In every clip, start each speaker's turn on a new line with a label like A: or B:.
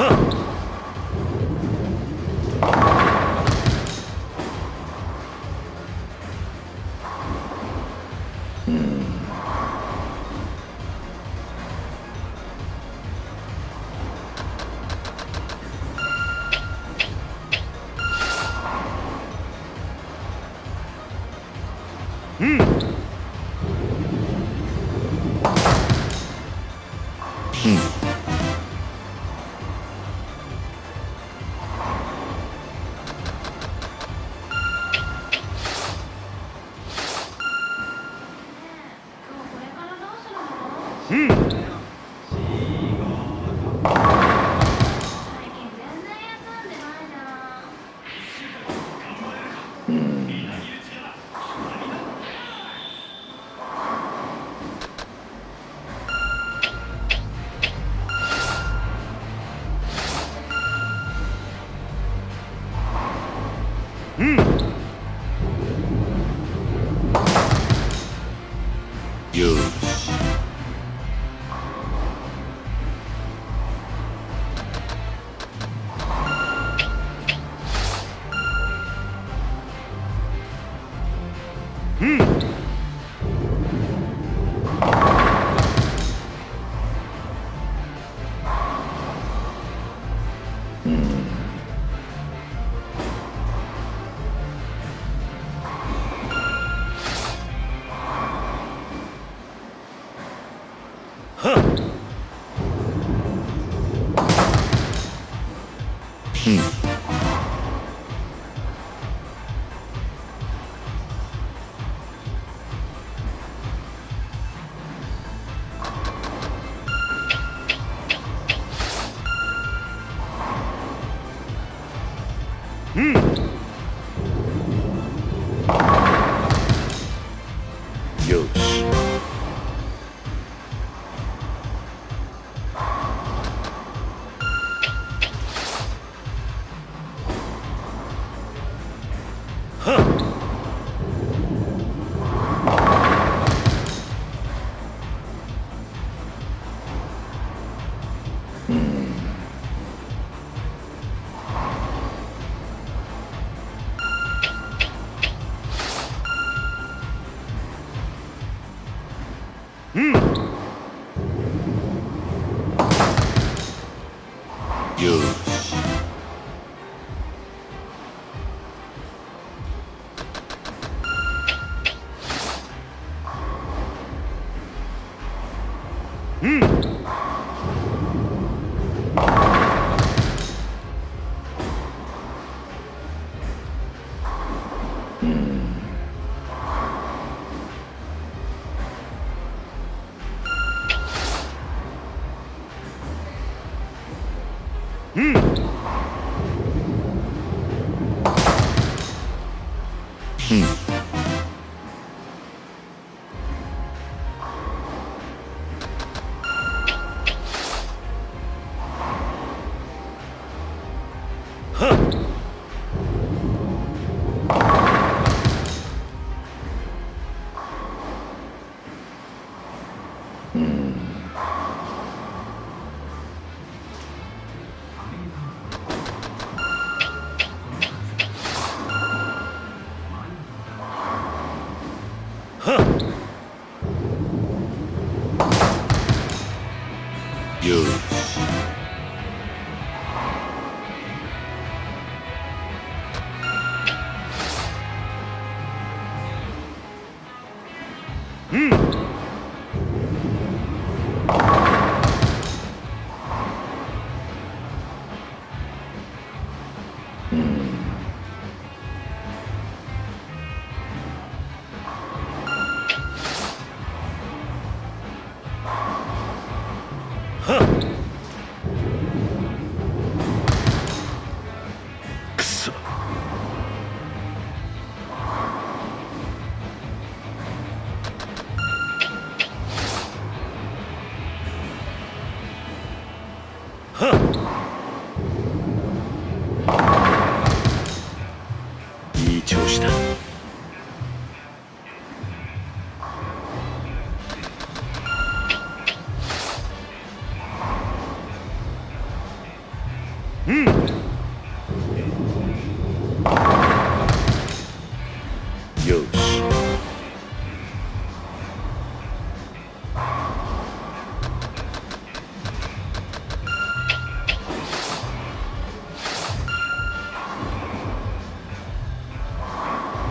A: よ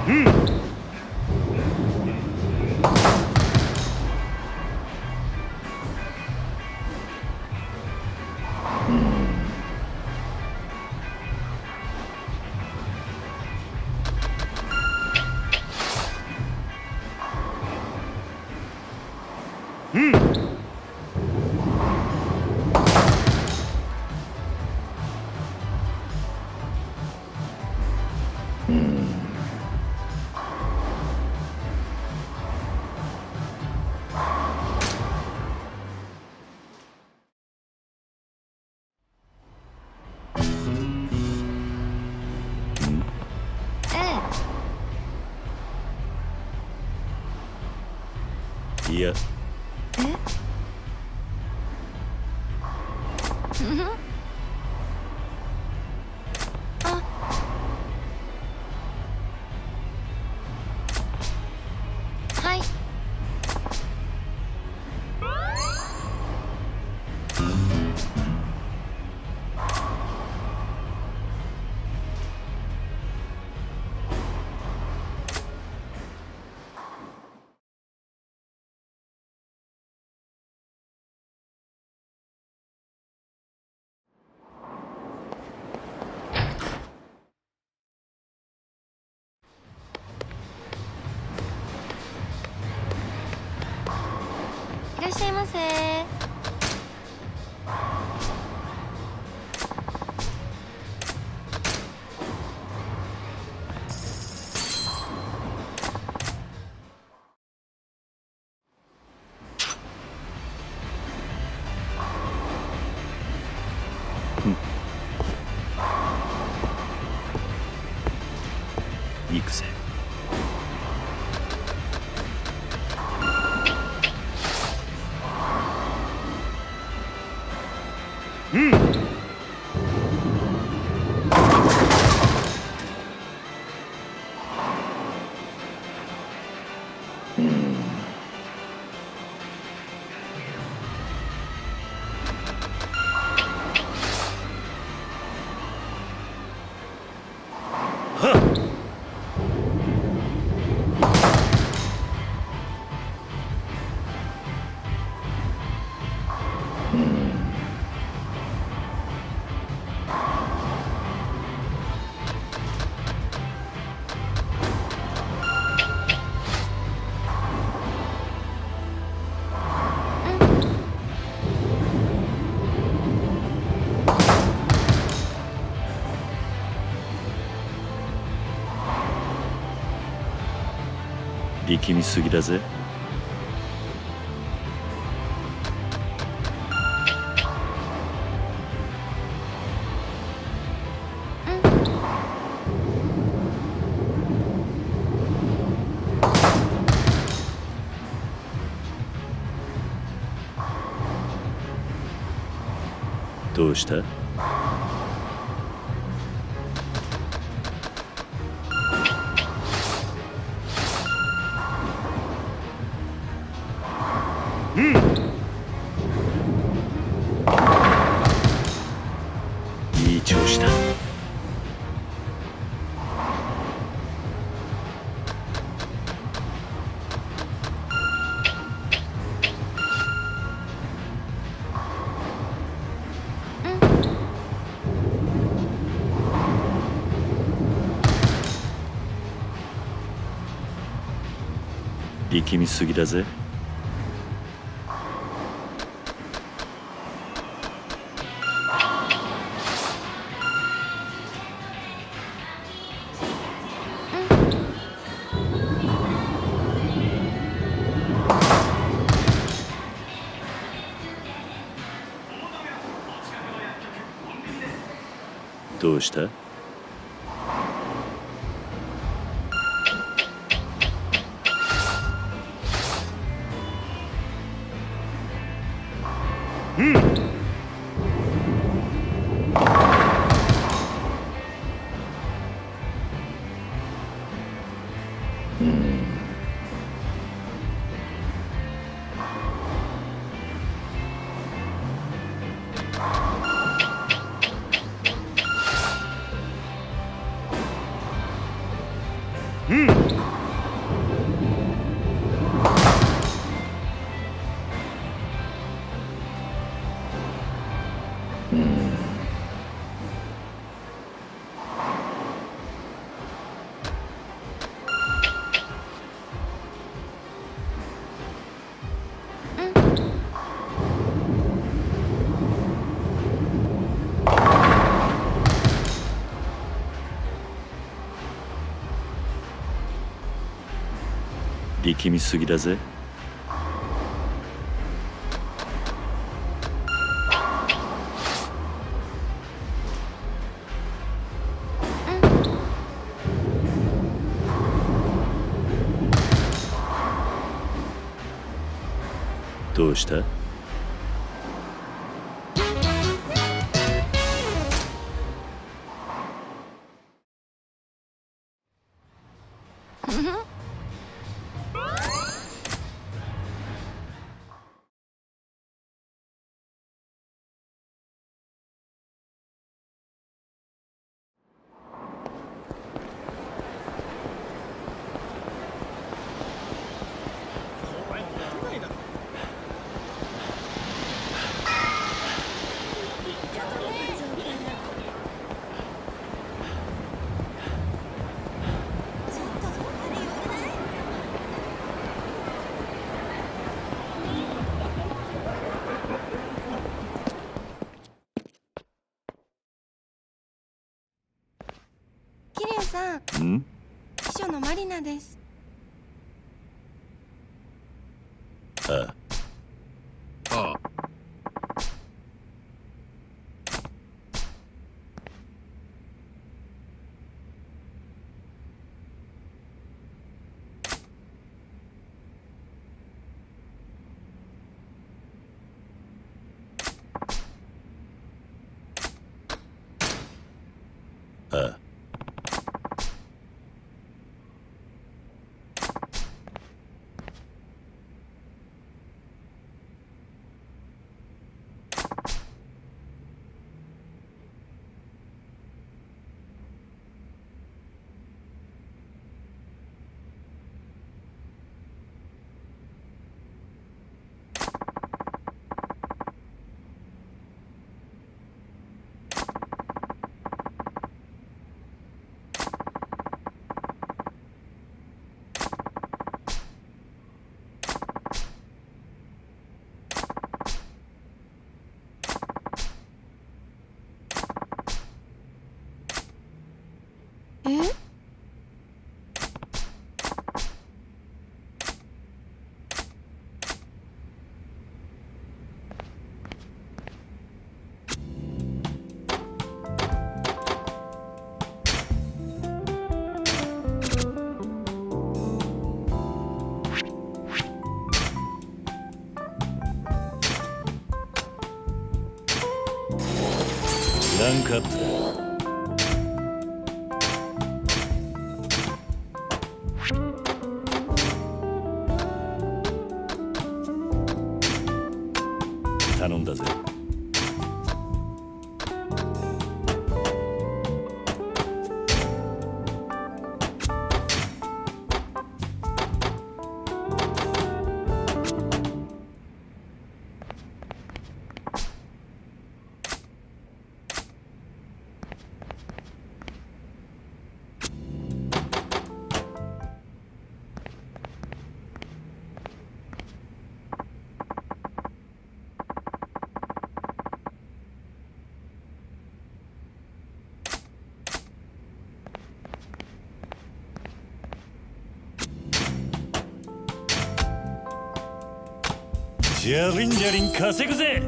A: Hmm. years ませ。
B: Hmm. 力みすぎだぜ。どうした？した力みすぎだぜ。どう力みすぎだぜ。どうした？
A: さん
B: ん？
A: 秘書のマリナです。
B: あ
C: あ
B: ランクアッじゃりんじゃりん稼ぐぜ。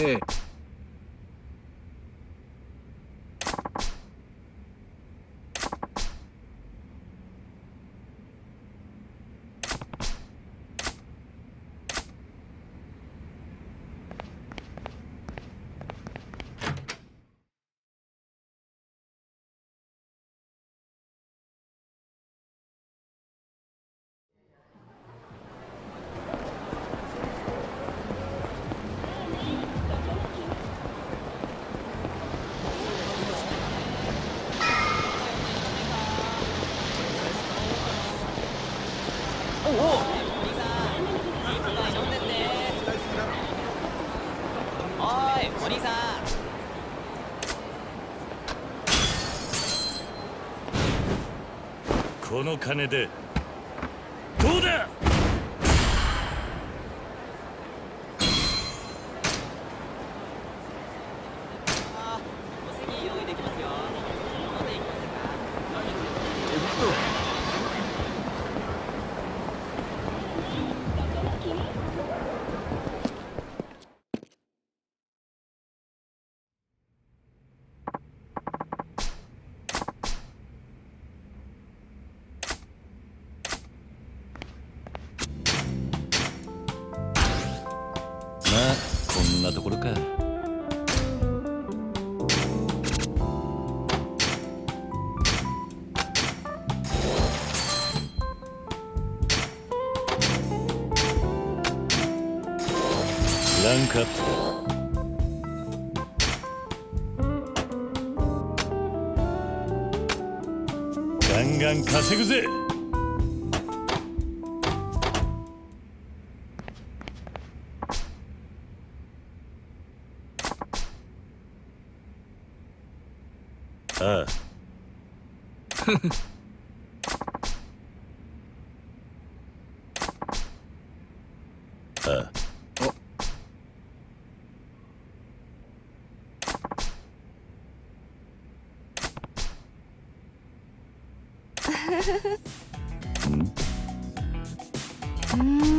D: ええ。
E: おいお兄さん。
B: この金でどうだ？なところか。ランクアップだ。ガンガン稼ぐぜ。
F: うん。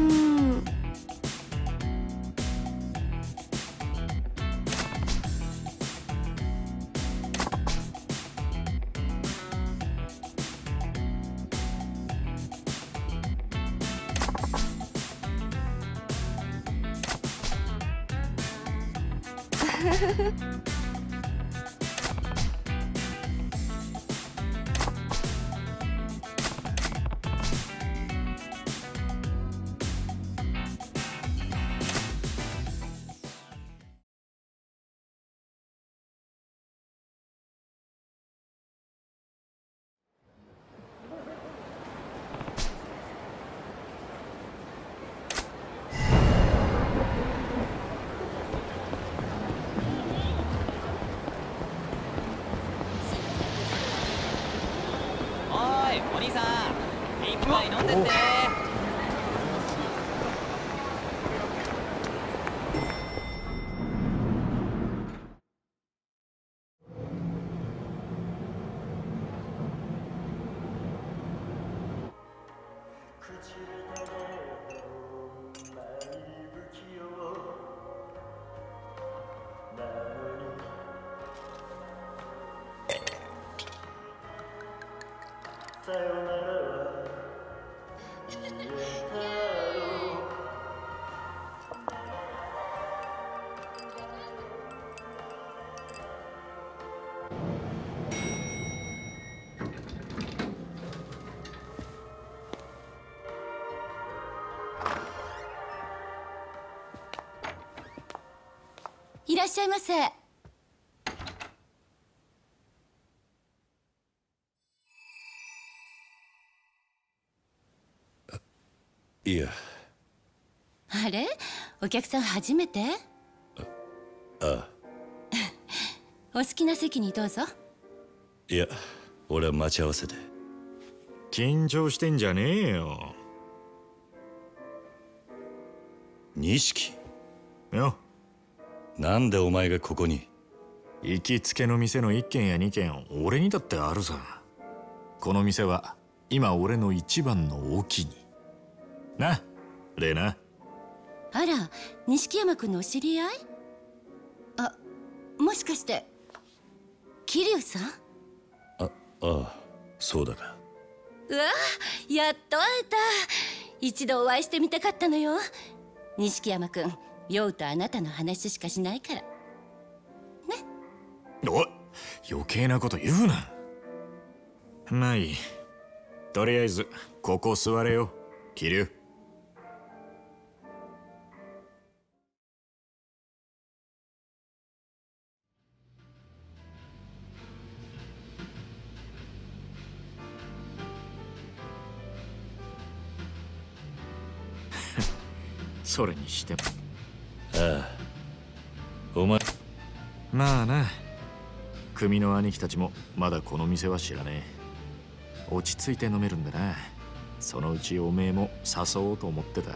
E: っ
G: しゃいませ。
B: いや。
G: あれ？お客さん初めて？
B: あ。
G: お好きな席にどうぞ。
B: いや俺は待ち合わせで。昨
F: 緊張してんじゃねえよ。
B: 錦？
F: よ
B: なんでお前がここに？
F: 行きつけの店の1軒や2軒俺にだってあるさ。この店は今俺の一番のお気に。なレナ。
G: あら錦山君のお知り合い？あもしかして桐生さん？
B: あああそうだが
G: うわやっと会えた。一度お会いしてみたかったのよ。錦山君陽とあなたの話しかしないから。
F: ね？お余計なこと言うな。まあい。いとりあえずここ座れよ。桐生 それにしても。
B: お前。
F: まあな。組の兄貴たちもまだこの店は知らねえ。落ち着いて飲めるんだな。そのうちおめえも誘おうと思ってた